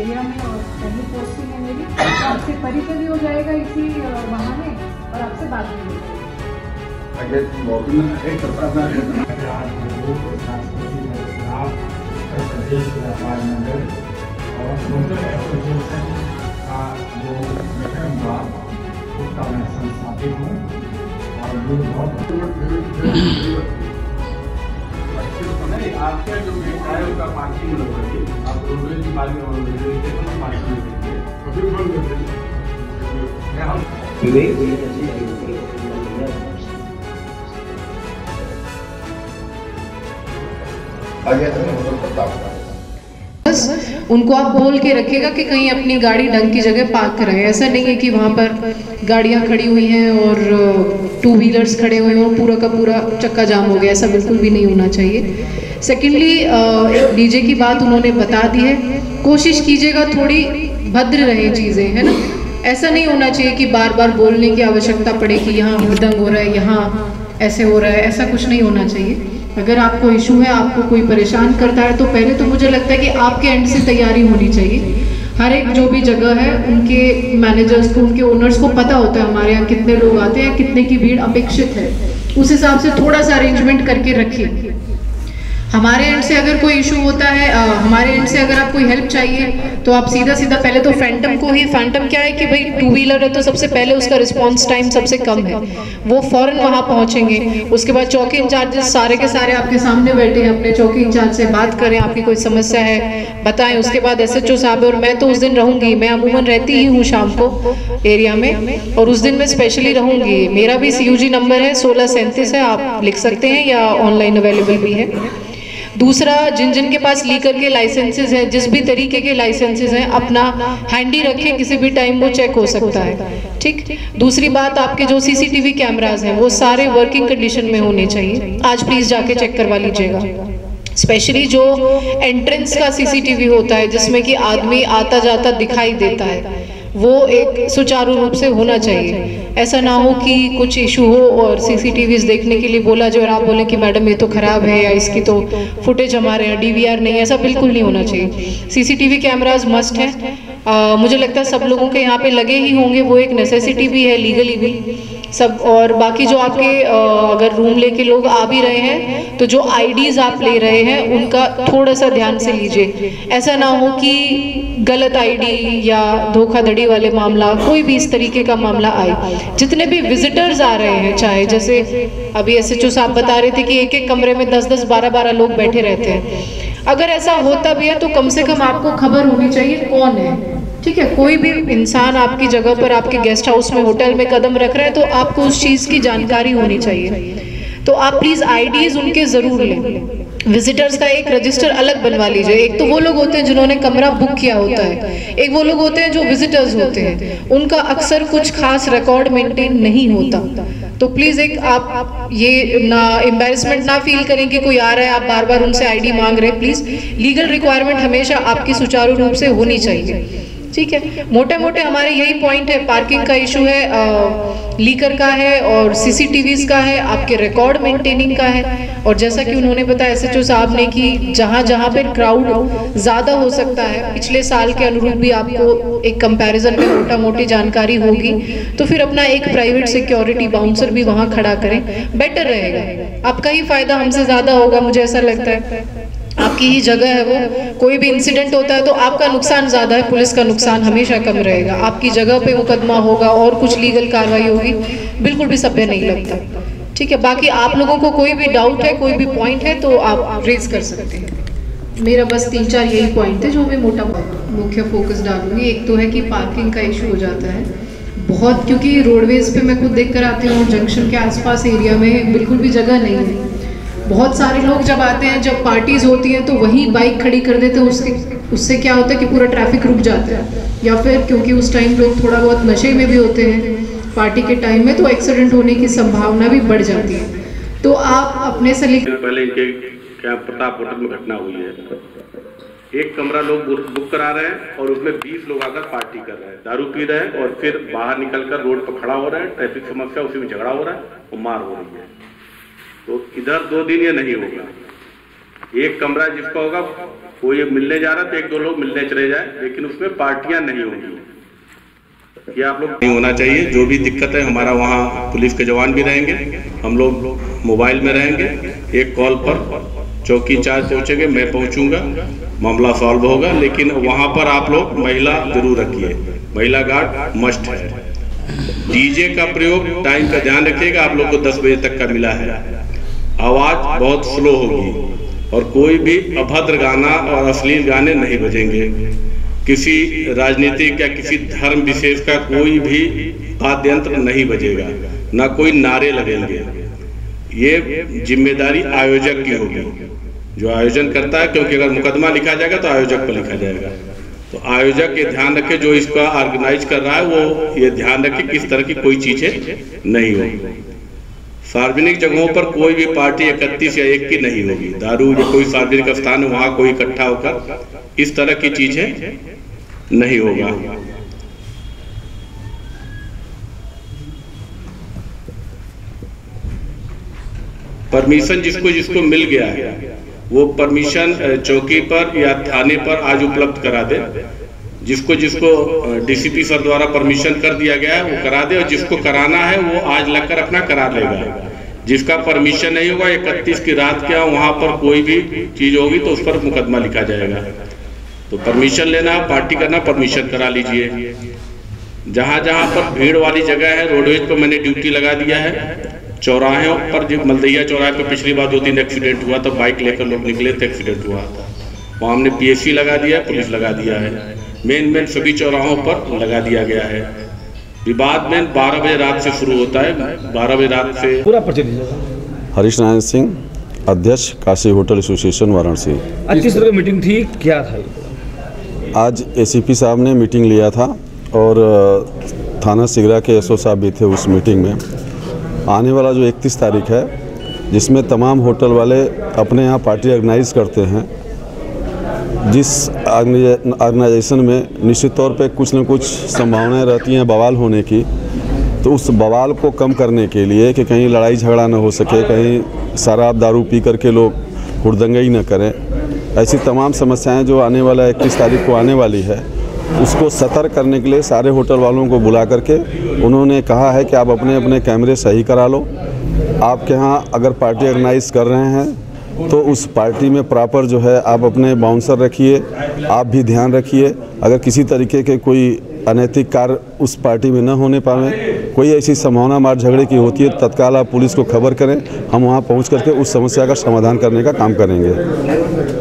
Area में और पहली पोस्टिंग है मेरी। तो आपसे परिचय भी हो जाएगा इसी बहाने और आपसे बात भी हो प्रदेश व्यापार मंडल और सोशल एसोसिएशन का जो गठन हुआ उसका मैं संस्थापित हूँ और ये बहुत आपका जो बेटा है उसका पार्किंग आप रोडवेज़ की में पार्किंग अभी बंद कर देंगे तो बस उनको आप बोल के रखिएगा कि कहीं अपनी गाड़ी ढंग की जगह पार्क कराएँ। ऐसा नहीं है कि वहाँ पर गाड़ियाँ खड़ी हुई हैं और टू व्हीलर्स खड़े हुए हैं और पूरा का पूरा चक्का जाम हो गया। ऐसा बिल्कुल भी नहीं होना चाहिए। सेकेंडली डीजे की बात उन्होंने बता दी है। कोशिश कीजिएगा, थोड़ी भद्र रहे चीज़ें, है ना? ऐसा नहीं होना चाहिए कि बार बार बोलने की आवश्यकता पड़े कि यहाँ मृदंग हो रहा है, यहाँ ऐसे हो रहा है, ऐसा कुछ नहीं होना चाहिए। अगर आपको इशू है, आपको कोई परेशान करता है तो पहले तो मुझे लगता है कि आपके एंड से तैयारी होनी चाहिए। हर एक जो भी जगह है, उनके मैनेजर्स को, उनके ओनर्स को पता होता है हमारे यहाँ कितने लोग आते हैं, कितने की भीड़ अपेक्षित है। उस हिसाब से थोड़ा सा अरेंजमेंट करके रखिए। हमारे एंड से अगर कोई इशू होता है अ, हमारे एंड से अगर आप कोई हेल्प चाहिए तो आप सीधा सीधा पहले तो फैंटम को ही फैंटम क्या है कि भाई टू व्हीलर है तो सबसे पहले उसका रिस्पांस टाइम सबसे कम है। वो फ़ौरन वहाँ पहुँचेंगे। उसके बाद चौकी इंचार्जेस सारे के सारे आपके सामने बैठे हैं अपने चौकी इंचार्ज से बात करें आपकी कोई समस्या है बताएँ। उसके बाद एस एच साहब है और मैं तो उस दिन रहूँगी। मैं अमूमन रहती ही हूँ शाम को एरिया में और उस दिन मैं स्पेशली रहूँगी। मेरा भी सीयूजी नंबर है सोलह सैंतीस है आप लिख सकते हैं या ऑनलाइन अवेलेबल भी है। दूसरा, जिन जिन के पास लीकर के लाइसेंसेज हैं, जिस भी तरीके के लाइसेंसेज हैं, अपना हैंडी रखें, किसी भी टाइम वो चेक हो सकता है। ठीक? दूसरी बात, आपके जो सीसीटीवी कैमरास हैं, वो सारे वर्किंग कंडीशन में होने चाहिए। आज प्लीज़ जाके चेक करवा लीजिएगा। स्पेशली जो एंट्रेंस का सीसीटीवी होता है, जिसमें कि आदमी आता जाता दिखाई देता है वो एक सुचारू रूप से होना चाहिए। ऐसा ना हो कि कुछ इशू हो और सीसीटीवीज देखने के लिए बोला जो आप बोले कि मैडम ये तो खराब है या इसकी तो फुटेज हमारे यहाँ डीवीआर नहीं है, ऐसा बिल्कुल नहीं होना चाहिए। सीसीटीवी कैमराज मस्ट है। मुझे लगता है सब लोगों के यहाँ पे लगे ही होंगे, वो एक नेसेसिटी भी है लीगली भी। सब और बाकी जो आपके अगर रूम लेके लोग आ भी रहे हैं तो जो आईडीज आप ले रहे हैं, उनका थोड़ा सा ध्यान से लीजिए। ऐसा ना हो कि गलत आईडी या धोखाधड़ी वाले मामला, कोई भी इस तरीके का मामला आए। जितने भी विजिटर्स आ रहे हैं, चाहे जैसे अभी एस एच साहब बता रहे थे कि एक एक कमरे में दस दस बारह बारह लोग बैठे रहते हैं। अगर ऐसा होता भी है तो कम से कम आपको खबर होनी चाहिए कौन है। ठीक है, कोई भी इंसान आपकी जगह पर आपके गेस्ट हाउस में होटल में कदम रख रहा है तो आपको उस चीज़ की जानकारी होनी चाहिए। तो आप प्लीज़ आईडीज उनके ज़रूर लें। विजिटर्स का एक रजिस्टर अलग बनवा लीजिए। एक तो वो लोग होते हैं जिन्होंने कमरा बुक किया होता है। एक वो लोग होते हैं जो विजिटर्स होते हैं। उनका अक्सर कुछ खास रिकॉर्ड मेंटेन नहीं होता। तो प्लीज़ एक आप ये ना एम्बेरसमेंट ना फील करें कि कोई आ रहा है, आप बार बार उनसे आईडी मांग रहे हैं। प्लीज़ लीगल रिक्वायरमेंट हमेशा आपकी सुचारू रूप से होनी चाहिए। ठीक है। मोटे मोटे हमारे यही पॉइंट है पार्किंग का इशू है लीकर का है और सीसीटीवीज का है, आपके रिकॉर्ड मेंटेनिंग का है। और जैसा कि उन्होंने बताया एसएचओ साहब ने कि जहाँ जहाँ पे क्राउड ज़्यादा हो सकता है, पिछले साल के अनुरूप भी आपको एक कंपैरिजन में मोटा मोटी जानकारी होगी। तो फिर अपना एक प्राइवेट सिक्योरिटी बाउंसर भी वहाँ खड़ा करें। बेटर रहेगा। आपका ही फ़ायदा हमसे ज़्यादा होगा, मुझे ऐसा लगता है। आपकी ही जगह है वो। कोई भी इंसिडेंट होता है तो आपका नुकसान ज़्यादा है, पुलिस का नुकसान हमेशा कम रहेगा। आपकी जगह पे मुकदमा होगा और कुछ लीगल कार्रवाई होगी, बिल्कुल भी सभ्य नहीं लगता। ठीक है, बाकी आप लोगों को कोई भी डाउट है, कोई भी पॉइंट है तो आप रेज कर सकते हैं। मेरा बस तीन चार यही पॉइंट है, जो मैं मोटा मुख्य फोकस डालूँगी। एक तो है कि पार्किंग का इशू हो जाता है। बहुत, क्योंकि रोडवेज़ पे मैं खुद देख कर आती हूँ जंक्शन के आसपास एरिया में बिल्कुल भी जगह नहीं है। बहुत सारे लोग जब आते हैं, जब पार्टीज़ होती हैं तो वहीं बाइक खड़ी कर देते हैं, उसके, उससे क्या होता है कि पूरा ट्रैफ़िक रुक जाता है। या फिर क्योंकि उस टाइम लोग थोड़ा बहुत नशे में भी होते हैं पार्टी के टाइम में तो एक्सीडेंट होने की संभावना भी बढ़ जाती है। तो आप अपने से लिख पहले इनके क्या प्रताप होटल में घटना हुई है? एक कमरा लोग बुक करा रहे हैं और उसमें 20 लोग आकर पार्टी कर रहे हैं। दारू पी रहे हैं और फिर बाहर निकलकर रोड पर खड़ा हो रहा है। ट्रैफ़िक समस्या, उसी में झगड़ा हो रहा है और मार हो रही है। तो इधर दो दिन ये नहीं होगा। एक कमरा जिसका होगा कोई मिलने जा रहा तो एक दो लोग मिलने चले जाए, लेकिन उसमें पार्टियाँ नहीं होंगी। ये आप लोग नहीं होना चाहिए। जो भी दिक्कत है, हमारा वहाँ पुलिस के जवान भी रहेंगे, हम लोग मोबाइल में रहेंगे। एक कॉल पर चौकी इंचार्ज पहुँचेंगे, मैं पहुंचूँगा, मामला सॉल्व होगा, लेकिन वहाँ पर आप लोग महिला ज़रूर रखिए। महिला गार्ड मस्ट है। डीजे का प्रयोग टाइम का ध्यान रखिएगा, आप लोग को 10 बजे तक का मिला है। आवाज़ बहुत स्लो होगी और कोई भी अभद्र गाना और अश्लील गाने नहीं बजेंगे। किसी राजनीतिक या किसी धर्म विशेष का कोई भी वाद्य यंत्र नहीं बजेगा, ना कोई नारे लगेंगे। ये ज़िम्मेदारी आयोजक की होगी, जो आयोजन करता है, क्योंकि अगर मुकदमा लिखा जाएगा तो आयोजक पर लिखा जाएगा। तो आयोजक ये ध्यान रखे, जो इसका ऑर्गेनाइज कर रहा है, वो ये ध्यान रखे किस तरह की कोई चीज़ें नहीं होगी। सार्वजनिक जगहों पर कोई भी पार्टी इकतीस या एक की नहीं होगी। दारू या कोई सार्वजनिक स्थान है वहाँ कोई इकट्ठा होकर इस तरह की चीज़ें नहीं होगा। परमिशन जिसको जिसको मिल गया है, वो परमिशन चौकी पर या थाने पर आज उपलब्ध करा दे। जिसको जिसको डीसीपी सर द्वारा परमिशन कर दिया गया है, वो करा दे, और जिसको कराना है, वो आज लगकर अपना करा लेगा। जिसका परमिशन नहीं होगा, इकतीस की रात क्या वहाँ पर कोई भी चीज़ होगी तो उस पर मुकदमा लिखा जाएगा। तो परमिशन लेना पार्टी करना परमिशन करा लीजिए। जहाँ जहाँ पर भीड़ वाली जगह है रोडवेज़ पर मैंने ड्यूटी लगा दिया है। चौराहे पर मलदैया चौराहे पर पिछली बार दो तीन एक्सीडेंट हुआ तो बाइक लेकर लोग निकले थे एक्सीडेंट हुआ। था वहाँ हमने पीएससी लगा दिया पुलिस लगा दिया है। मेन मेन सभी चौराहों पर लगा दिया गया है। विवाद में 12 बजे रात से शुरू होता है। 12 बजे रात से पूरा परिचय हरीश नारायण सिंह अध्यक्ष काशी होटल एसोसिएशन वाराणसी। आज किस तरह मीटिंग थी क्या था? आज एसीपी साहब ने मीटिंग लिया था और थाना सिगरा के एसओ साहब भी थे उस मीटिंग में। आने वाला जो 31 तारीख है जिसमें तमाम होटल वाले अपने यहाँ पार्टी ऑर्गेनाइज करते हैं। जिस ऑर्गेनाइजेशन में निश्चित तौर पे कुछ न कुछ संभावनाएँ रहती हैं बवाल होने की तो उस बवाल को कम करने के लिए कि कहीं लड़ाई झगड़ा न हो सके, कहीं शराब दारू पी करके लोग हुड़दंगई न करें, ऐसी तमाम समस्याएँ जो आने वाला इक्कीस तारीख को आने वाली है, उसको सतर्क करने के लिए सारे होटल वालों को बुला करके उन्होंने कहा है कि आप अपने अपने कैमरे सही करा लो। आपके यहाँ अगर पार्टी ऑर्गेनाइज कर रहे हैं तो उस पार्टी में प्रॉपर जो है आप अपने बाउंसर रखिए, आप भी ध्यान रखिए। अगर किसी तरीके के कोई अनैतिक कार्य उस पार्टी में न होने पाए कोई ऐसी संभावना मार झगड़े की होती है, तत्काल आप पुलिस को खबर करें, हम वहाँ पहुँच करके उस समस्या का समाधान करने का काम करेंगे।